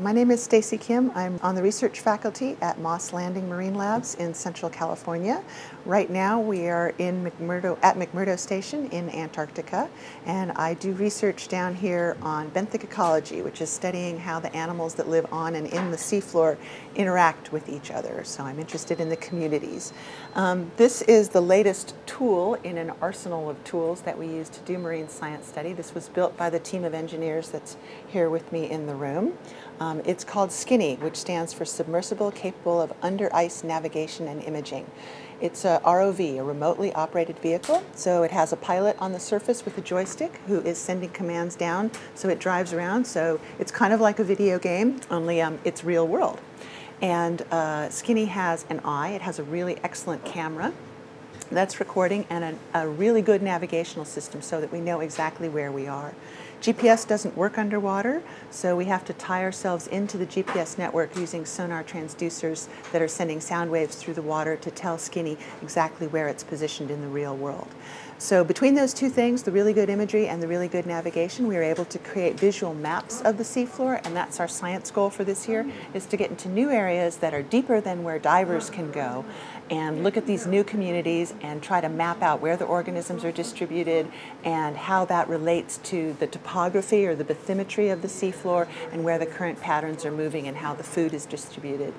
My name is Stacy Kim. I'm on the research faculty at Moss Landing Marine Labs in Central California. Right now we are in McMurdo, at McMurdo Station in Antarctica and I do research down here on benthic ecology which is studying how the animals that live on and in the seafloor interact with each other. So I'm interested in the communities. Um, this is the latest tool in an arsenal of tools that we use to do marine science study. This was built by the team of engineers that's here with me in the room. Um, it's called SCINI, which stands for Submersible Capable of Under Ice Navigation and Imaging. It's a ROV, a remotely operated vehicle. So it has a pilot on the surface with a joystick who is sending commands down so it drives around. So it's kind of like a video game, only um, it's real world. And uh, SCINI has an eye, it has a really excellent camera that's recording and a, a, really good navigational system so that we know exactly where we are. GPS doesn't work underwater, so we have to tie ourselves into the GPS network using sonar transducers that are sending sound waves through the water to tell SCINI exactly where it's positioned in the real world. So between those two things, the really good imagery and the really good navigation, we were able to create visual maps of the seafloor, and that's our science goal for this year, is to get into new areas that are deeper than where divers can go and look at these new communities and try to map out where the organisms are distributed and how that relates to the topography or the bathymetry of the seafloor and where the current patterns are moving and how the food is distributed.